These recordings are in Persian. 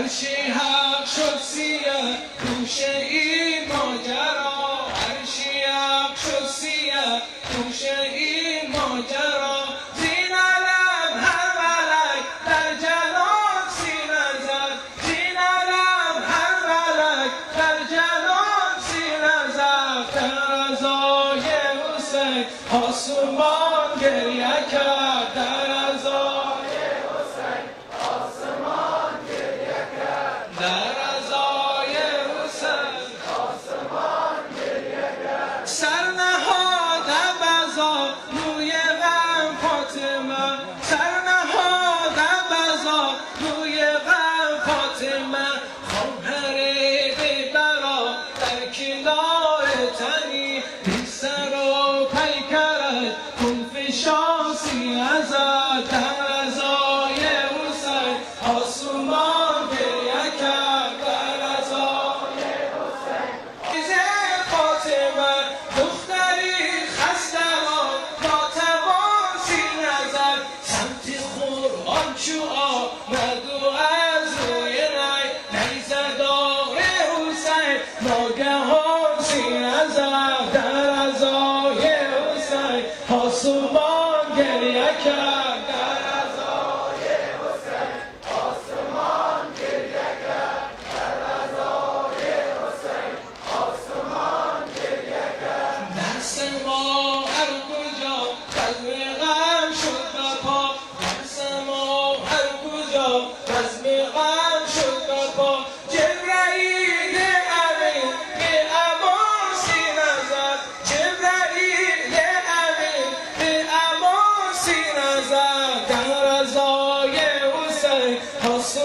هر چی حق شد سیه دوش این ماجرا. هر چی حق شد سیه دوش این ماجرا. زین علم هر ملک در جناب سینه زد. زین علم هر ملک در جناب سینه زد. در ازای حسین آسمان گریه کرد. در بزا روی فاطمه خواهر در کنار تنی بی سر و پیکرت کن فشاسی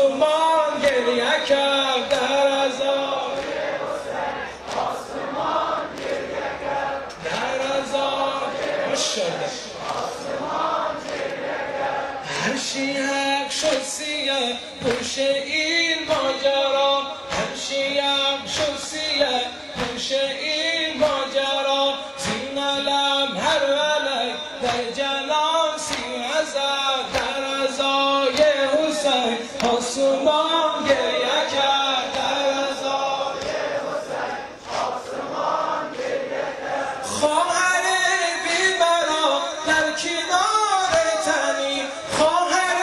آسمان گریه کرد در ازای در ازای ماشاءالله. هر چی حق شد سیه پوش حسین آسمان گریه کرد در ازای خواهر بیبرا در کنار تنی خواهر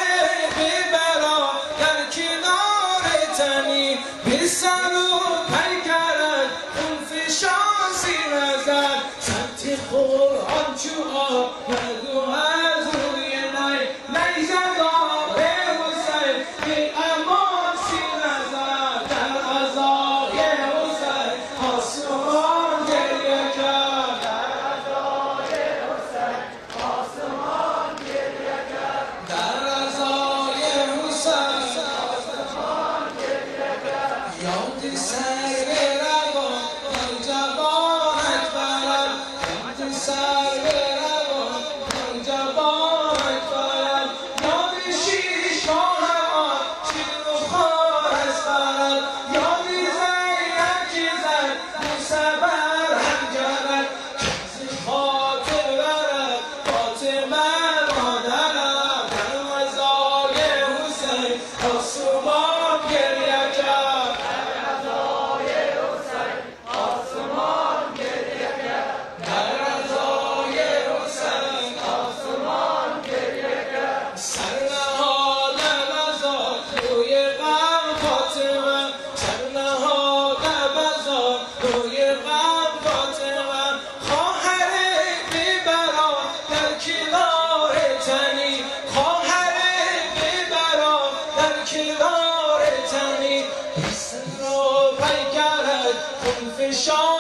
بیبرا در کنار تنی بی سر یاد سر روان در جوانت برم. یاد سر روان در جوانت برم. یاد شیش ماه آن چین و خارش برم. یاد زینب که زد موسبر هنجرت کسی خاطر برد فاطمه مادرم. در ازای حسین آسمان گریه تنی